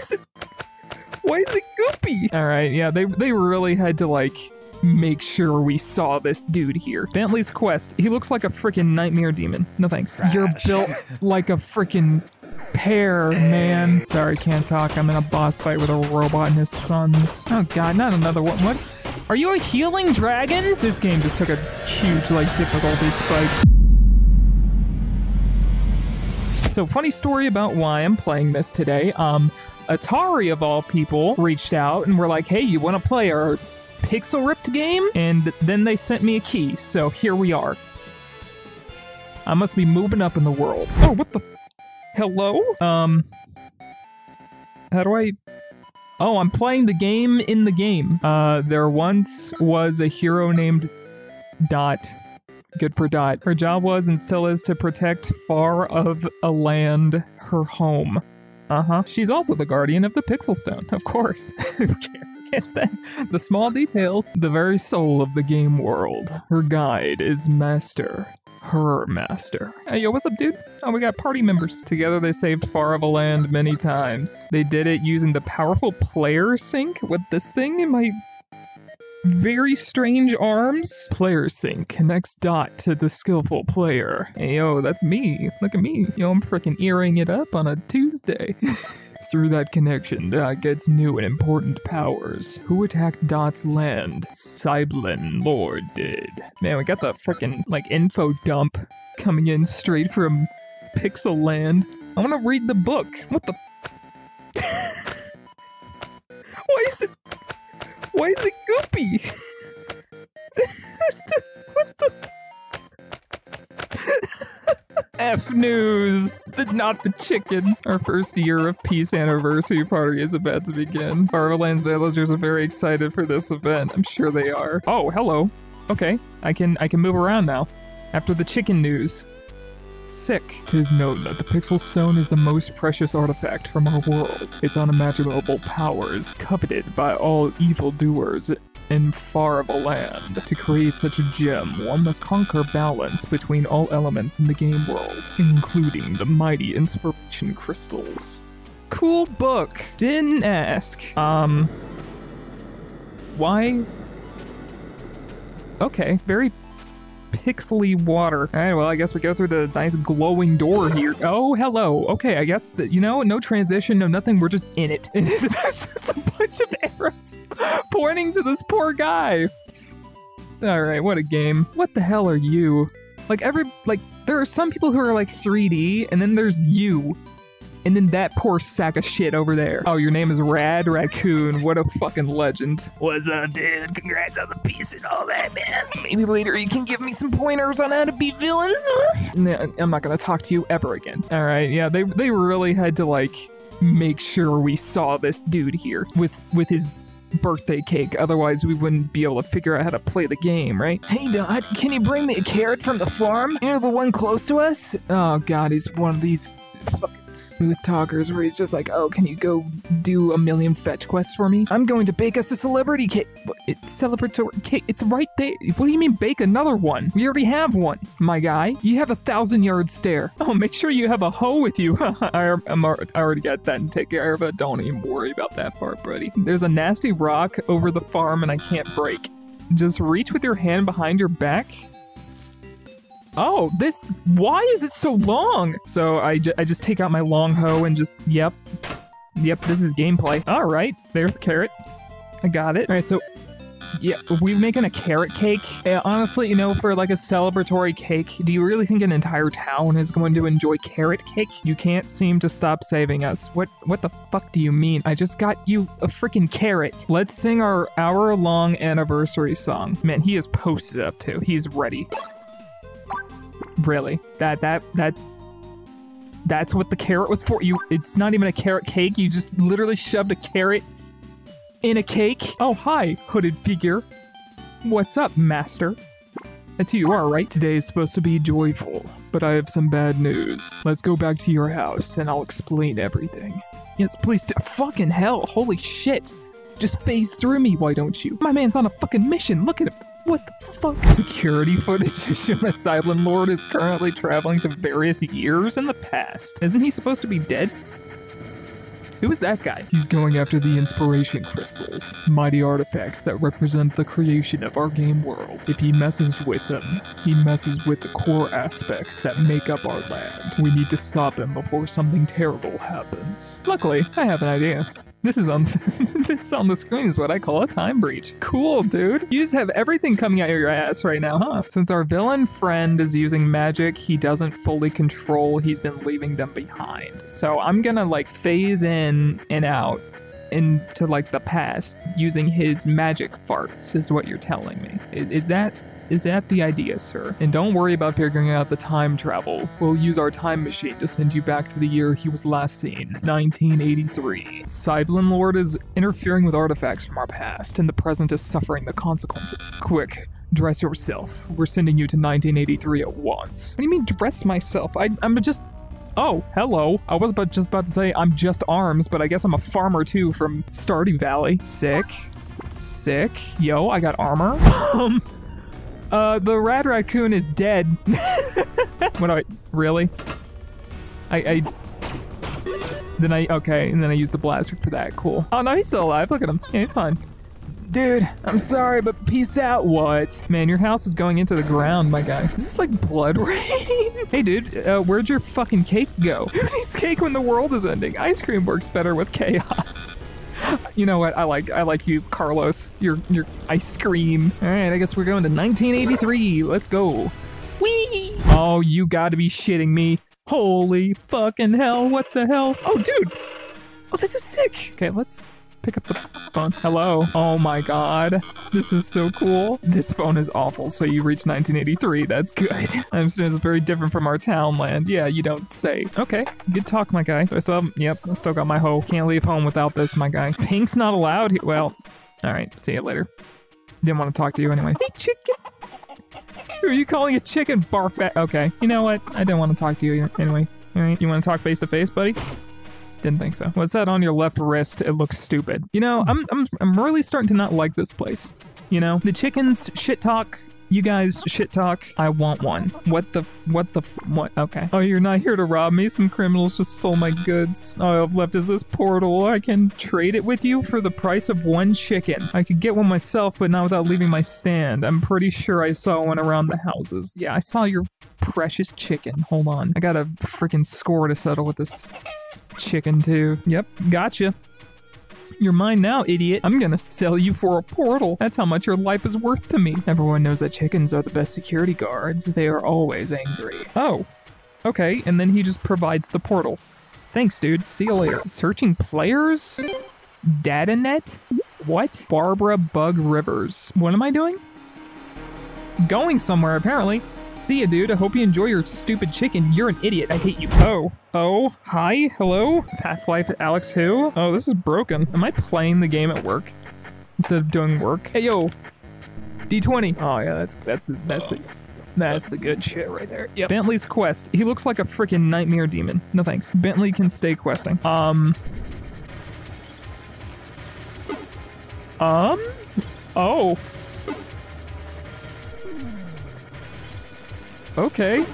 is it? Why is it goopy? All right, yeah, they they really had to like make sure we saw this dude here. Bentley's quest. He looks like a freaking nightmare demon. No thanks. You're built like a freaking pear, man. Sorry, can't talk. I'm in a boss fight with a robot and his sons. Oh god, not another one. What? Are you a healing dragon? This game just took a huge like difficulty spike. So funny story about why I'm playing this today. Um, Atari of all people reached out and were like, "Hey, you want to play our Pixel Ripped game?" And then they sent me a key. So here we are. I must be moving up in the world. Oh, what the? Hello? Um. How do I? Oh, I'm playing the game in the game. Uh, there once was a hero named Dot. Good for Dot. Her job was and still is to protect far of a land, her home. Uh huh. She's also the guardian of the Pixel Stone, of course. The small details, the very soul of the game world. Her guide is Master. Her master. Hey, yo, what's up, dude? Oh, we got party members. Together, they saved Farvaland many times. They did it using the powerful player sync with this thing in my very strange arms. Player sync connects Dot to the skillful player. Hey, yo, that's me. Look at me. Yo, I'm freaking earring it up on a Tuesday. Through that connection, Dot gets new and important powers. Who attacked Dot's land? Cyblin Lord did. Man, we got the freaking like info dump coming in straight from Pixel Land. I want to read the book. What the? Why is it? Why is it goopy? what the? F news, the, not the chicken. Our first year of peace anniversary party is about to begin. Farvalands villagers are very excited for this event. I'm sure they are. Oh, hello. Okay, I can I can move around now. After the chicken news. Sick. Tis known that the Pixel Stone is the most precious artifact from our world. Its unimaginable powers, coveted by all evildoers in Farvaland. To create such a gem, one must conquer balance between all elements in the game world, including the mighty inspiration crystals. Cool book. Didn't ask. Um. Why? Okay, very pixely water. All right, well, I guess we go through the nice glowing door here. Oh, hello. Okay, I guess that, you know, no transition, no nothing. We're just in it. And there's just a bunch of arrows pointing to this poor guy. All right, what a game. What the hell are you? Like, every, like, there are some people who are like 3D, and then there's you. And then that poor sack of shit over there. Oh, your name is Rad Raccoon. What a fucking legend. What's up, dude? Congrats on the piece and all that, man. Maybe later you can give me some pointers on how to beat villains. Nah, I'm not gonna talk to you ever again. All right, yeah, they they really had to like make sure we saw this dude here with with his birthday cake. Otherwise, we wouldn't be able to figure out how to play the game, right? Hey, Dot, can you bring me a carrot from the farm? You know the one close to us? Oh God, he's one of these fucking smooth talkers where he's just like, oh, can you go do a million fetch quests for me? I'm going to bake us a celebrity cake. It's celebratory cake. It's right there. What do you mean bake another one? We already have one, my guy. You have a thousand yard stare. Oh, make sure you have a hoe with you. I, I already got that and take care of it. Don't even worry about that part, buddy. There's a nasty rock over the farm and I can't break. Just reach with your hand behind your back Oh, this, why is it so long? So I, I just take out my long hoe and just, yep. Yep, this is gameplay. All right, there's the carrot. I got it. All right, so yeah, we're making a carrot cake. Yeah, honestly, you know, for like a celebratory cake, do you really think an entire town is going to enjoy carrot cake? You can't seem to stop saving us. What what the fuck do you mean? I just got you a freaking carrot. Let's sing our hour-long anniversary song. Man, he is posted up too. He's ready. Really? That that that that's what the carrot was for? You it's not even a carrot cake, you just literally shoved a carrot in a cake? Oh hi, hooded figure. What's up, master? That's who you are, right? Today is supposed to be joyful, but I have some bad news. Let's go back to your house and I'll explain everything. Yes, please do. Fucking hell, holy shit. Just phase through me, why don't you? My man's on a fucking mission, look at him. What the fuck? Security footage show that Cyblin Lord is currently traveling to various years in the past. Isn't he supposed to be dead? Who is that guy? He's going after the inspiration crystals, mighty artifacts that represent the creation of our game world. If he messes with them, he messes with the core aspects that make up our land. We need to stop him before something terrible happens. Luckily, I have an idea. This is on this on the screen is what I call a time breach. Cool, dude. You just have everything coming out of your ass right now, huh? Since our villain friend is using magic he doesn't fully control, he's been leaving them behind. So I'm gonna like phase in and out into like the past using his magic farts is what you're telling me. Is that is that the idea, sir? And don't worry about figuring out the time travel. We'll use our time machine to send you back to the year he was last seen, 1983. Cyblin Lord is interfering with artifacts from our past, and the present is suffering the consequences. Quick, dress yourself. We're sending you to 1983 at once. What do you mean, dress myself? I, I'm just Oh, hello. I was about, just about to say I'm just arms, but I guess I'm a farmer too from Stardew Valley. Sick. Sick. Yo, I got armor. Um, uh, the rad raccoon is dead. what do I, really? I, I, then I, okay, and then I used the blaster for that, cool. Oh no, he's still alive, look at him. Yeah, he's fine. Dude, I'm sorry, but peace out. What? Man, your house is going into the ground, my guy. Is this like blood rain? hey, dude, uh, where'd your fucking cake go? Who needs cake when the world is ending? Ice cream works better with chaos. You know what? I like I like you, Carlos. Your your ice cream. All right, I guess we're going to 1983. Let's go. Whee! Oh, you got to be shitting me. Holy fucking hell! What the hell? Oh, dude. Oh, this is sick. Okay, let's pick up the phone. Hello. Oh my god. This is so cool. This phone is awful, so you reached 1983. That's good. I understand it's very different from our townland. Yeah, you don't say. Okay, good talk, my guy. I still have, yep, I still got my hoe. Can't leave home without this, my guy. Pink's not allowed. here. Well, all right, see you later. Didn't want to talk to you anyway. Hey, chicken. Who are you calling a chicken? Barf back. Okay, you know what? I didn't want to talk to you anyway. All right, you want to talk face to face, buddy? Didn't think so. What's that on your left wrist? It looks stupid. You know, I'm I'm I'm really starting to not like this place. You know, the chickens shit talk. You guys shit talk. I want one. What the what the what? Okay. Oh, you're not here to rob me. Some criminals just stole my goods. All I've left is this portal. I can trade it with you for the price of one chicken. I could get one myself, but not without leaving my stand. I'm pretty sure I saw one around the houses. Yeah, I saw your precious chicken. Hold on. I got a freaking score to settle with this chicken too. Yep, gotcha. You're mine now, idiot. I'm gonna sell you for a portal. That's how much your life is worth to me. Everyone knows that chickens are the best security guards. They are always angry. Oh, okay, and then he just provides the portal. Thanks, dude. See you later. Searching players? Datanet? What? Barbara Bug Rivers. What am I doing? Going somewhere, apparently. See ya, dude. I hope you enjoy your stupid chicken. You're an idiot. I hate you. Oh. Oh. Hi. Hello. Half-Life Alex who? Oh, this is broken. Am I playing the game at work instead of doing work? Hey, yo. D20. Oh, yeah, that's that's the that's the that's the good shit right there. Yep. Bentley's quest. He looks like a freaking nightmare demon. No thanks. Bentley can stay questing. Um. Um. Oh. Okay.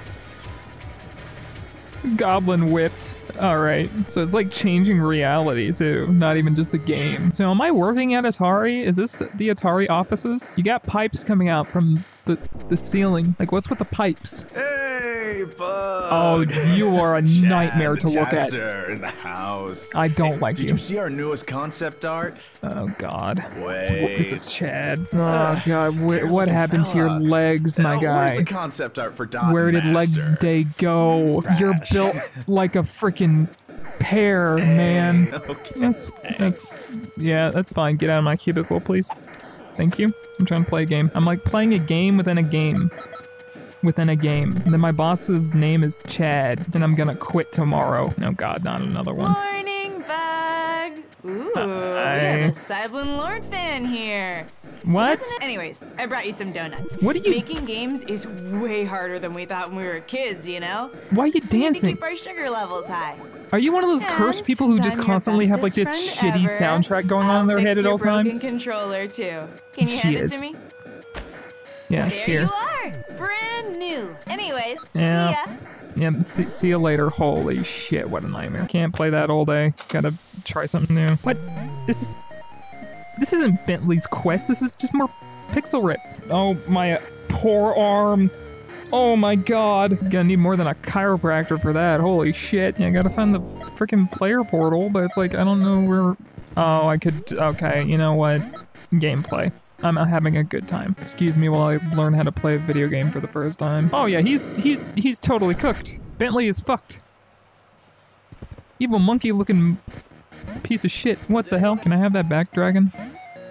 Goblin whipped. Alright. So it's like changing reality too, not even just the game. So am I working at Atari? Is this the Atari offices? You got pipes coming out from the the ceiling. Like what's with the pipes? Hey. Oh, you are a nightmare to look at. In the house. I don't Hey, like Did you. Did you see our newest concept art? Oh god. It's, Wait. it's a Chad. Oh Ugh, god, Wh- what happened to your legs, my Oh, guy? Where's the concept art for Dot Where did Master? leg day go? You're built like a freaking pear, man. Okay. That's that's yeah, that's fine. Get out of my cubicle, please. Thank you. I'm trying to play a game. I'm like playing a game within a game. Within a game. And then my boss's name is Chad, and I'm gonna quit tomorrow. No god, not another one. Morning, Bug. Ooh, we Hi. have a Cyblin Lord fan here. What? Anyways, I brought you some donuts. What are you- Making games is way harder than we thought when we were kids, you know? Why are you We need to dancing? keep our sugar levels high. Are you one of those And cursed people who just constantly have like bestest shitty ever, soundtrack going on I'll in their head at all times? controller too. Can you She hand is. it to me? Yeah, There here. You are, brand new. Anyways, Yeah. see ya. Yeah, see, see you later. Holy shit, what a nightmare. Can't play that all day. Gotta try something new. What? This is... This isn't Bentley's quest. This is just more pixel ripped. Oh, my uh, poor arm. Oh my god. Gonna need more than a chiropractor for that. Holy shit. Yeah, I gotta find the freaking player portal, but it's like, I don't know where... Oh, I could... Okay, you know what? Gameplay. I'm having a good time. Excuse me while I learn how to play a video game for the first time. Oh yeah, he's he's he's totally cooked. Bentley is fucked. Evil monkey looking piece of shit. What the hell? Can I have that back, dragon?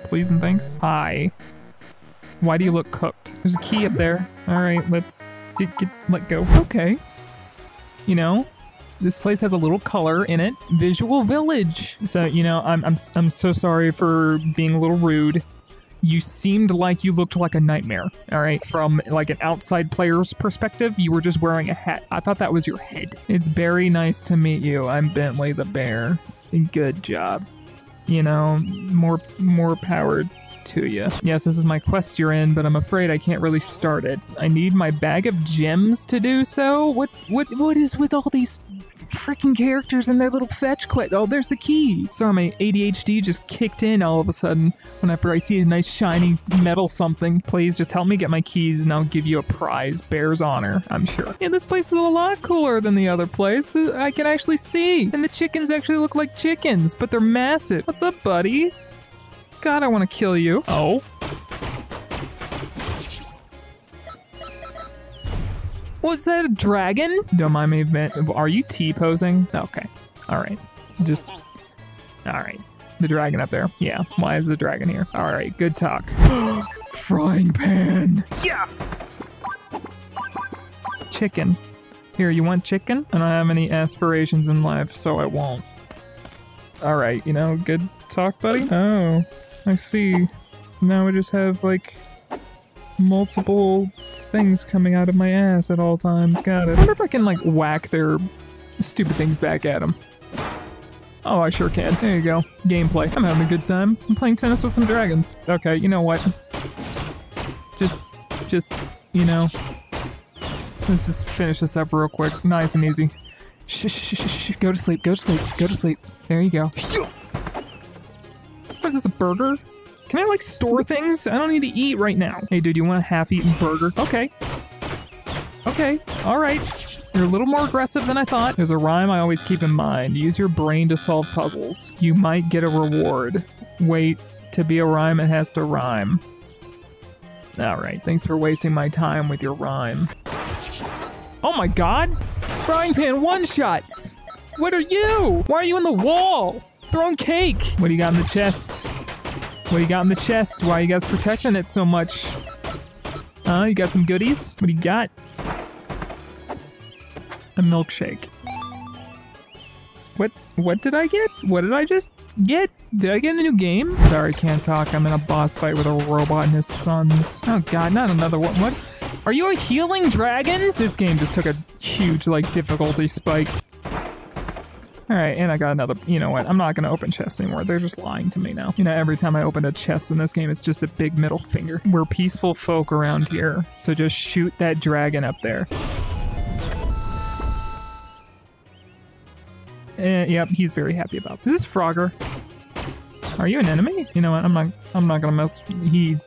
Please and thanks. Hi. Why do you look cooked? There's a key up there. All right, let's get, get let go. Okay. You know, this place has a little color in it. Visual Village. So you know, I'm I'm I'm so sorry for being a little rude you seemed like you looked like a nightmare. All right, from like an outside player's perspective, you were just wearing a hat. I thought that was your head. It's very nice to meet you. I'm Bentley the bear. Good job. You know, more more power to you. Yes, this is my quest you're in, but I'm afraid I can't really start it. I need my bag of gems to do so. What what what is with all these freaking characters and their little fetch quest. Oh, there's the key. Sorry, my ADHD just kicked in all of a sudden whenever I see a nice shiny metal something. Please just help me get my keys and I'll give you a prize. Bears honor, I'm sure. Yeah, this place is a lot cooler than the other place. Uh, I can actually see. And the chickens actually look like chickens, but they're massive. What's up, buddy? God, I want to kill you. Oh. Was that a dragon? Don't mind me. Are you T-posing? Okay. All right. Just. All right. The dragon up there. Yeah. Why is the dragon here? All right. Good talk. Frying pan. Yeah. Chicken. Here, you want chicken? I don't have any aspirations in life, so I won't. All right. You know, good talk, buddy. Oh, I see. Now we just have like multiple things coming out of my ass at all times. Got it. I wonder if I can, like, whack their stupid things back at them. Oh, I sure can. There you go. Gameplay. I'm having a good time. I'm playing tennis with some dragons. Okay, you know what? Just, just, you know. Let's just finish this up real quick. Nice and easy. Shh, shh, shh, shh, Go to sleep, go to sleep, go to sleep. There you go. What is this, a burger? Can I like store things? I don't need to eat right now. Hey dude, you want a half-eaten burger? Okay. Okay, all right. You're a little more aggressive than I thought. There's a rhyme I always keep in mind. Use your brain to solve puzzles. You might get a reward. Wait, to be a rhyme it has to rhyme. Alright, thanks for wasting my time with your rhyme. Oh my god! Frying pan one-shots! What are you? Why are you in the wall? Throwing cake! What do you got in the chest? What you got in the chest? Why you guys protecting it so much? Uh, you got some goodies? What do you got? A milkshake. What what did I get? What did I just get? Did I get a new game? Sorry, can't talk. I'm in a boss fight with a robot and his sons. Oh god, not another one. What? Are you a healing dragon? This game just took a huge, like, difficulty spike. All right, and I got another, you know what, I'm not gonna open chests anymore. They're just lying to me now. You know, every time I open a chest in this game, it's just a big middle finger. We're peaceful folk around here, so just shoot that dragon up there. Eh, yep, he's very happy about this. Is Frogger? Are you an enemy? You know what, I'm not, I'm not gonna mess, he's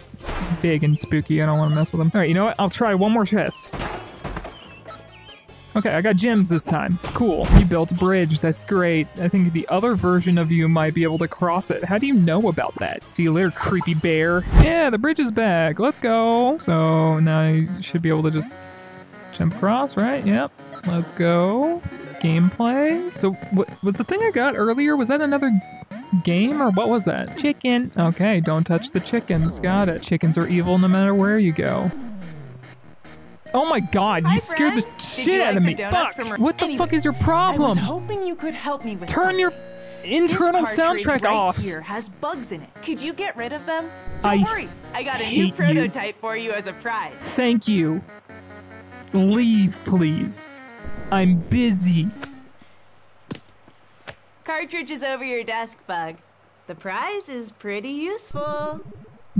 big and spooky, I don't wanna mess with him. All right, you know what, I'll try one more chest. Okay, I got gems this time. Cool. You built a bridge. That's great. I think the other version of you might be able to cross it. How do you know about that? See you later, creepy bear. Yeah, the bridge is back. Let's go. So now you should be able to just jump across, right? Yep. Let's go. Gameplay. So what was the thing I got earlier? Was that another game or what was that? Chicken. Okay, don't touch the chickens. Got it. Chickens are evil no matter where you go. Oh my god, you Hi, scared friend. the shit like out of me. Fuck! What the Anyway, fuck is your I was problem? hoping you could help me with Turn your internal soundtrack right off. here has bugs in it. Could you get rid of them? Don't worry, I got a new you. prototype for you as a prize. Thank you. Leave, please. I'm busy. Cartridge is over your desk, Bug. The prize is pretty useful.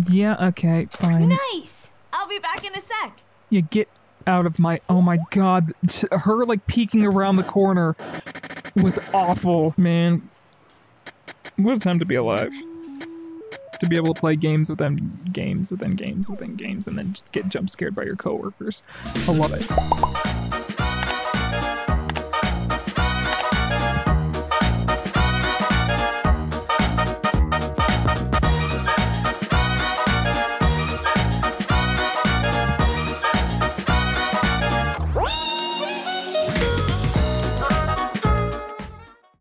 Yeah, okay, fine. Nice. I'll be back in a sec. You get out of my. Oh my god, her like peeking around the corner was awful, man. What a time to be alive. To be able to play games within games within games within games and then get jump scared by your coworkers. I love it.